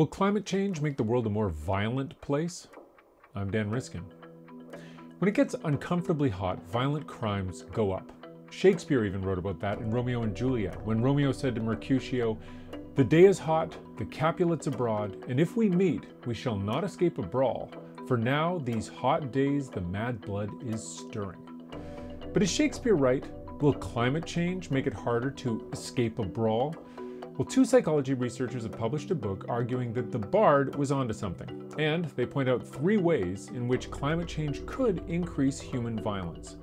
Will climate change make the world a more violent place? I'm Dan Riskin. When it gets uncomfortably hot, violent crimes go up. Shakespeare even wrote about that in Romeo and Juliet, when Romeo said to Mercutio, The day is hot, the Capulets abroad, and if we meet, we shall not escape a brawl, for now these hot days the mad blood is stirring. But is Shakespeare right? Will climate change make it harder to escape a brawl? Well, two psychology researchers have published a book arguing that the Bard was onto something, and they point out three ways in which climate change could increase human violence.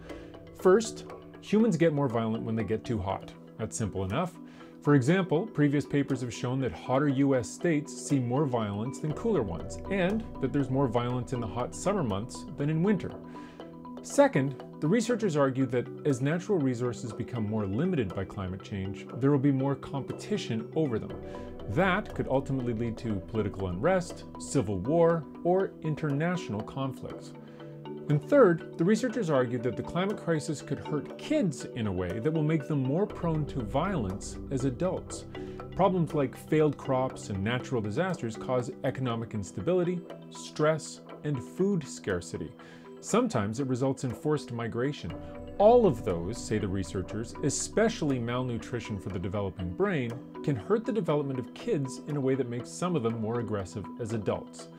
First, humans get more violent when they get too hot. That's simple enough. For example, previous papers have shown that hotter US states see more violence than cooler ones, and that there's more violence in the hot summer months than in winter. Second, the researchers argue that as natural resources become more limited by climate change, there will be more competition over them. That could ultimately lead to political unrest, civil war, or international conflicts. And third, the researchers argue that the climate crisis could hurt kids in a way that will make them more prone to violence as adults. Problems like failed crops and natural disasters cause economic instability, stress, and food scarcity. Sometimes it results in forced migration. All of those, say the researchers, especially malnutrition for the developing brain, can hurt the development of kids in a way that makes some of them more aggressive as adults.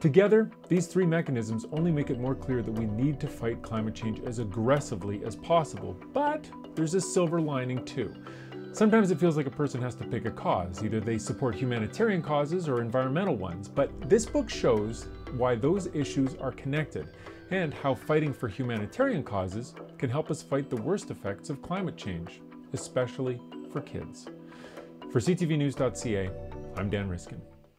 Together, these three mechanisms only make it more clear that we need to fight climate change as aggressively as possible. But there's a silver lining too. Sometimes it feels like a person has to pick a cause. Either they support humanitarian causes or environmental ones. But this book shows why those issues are connected and how fighting for humanitarian causes can help us fight the worst effects of climate change, especially for kids. For CTVnews.ca, I'm Dan Riskin.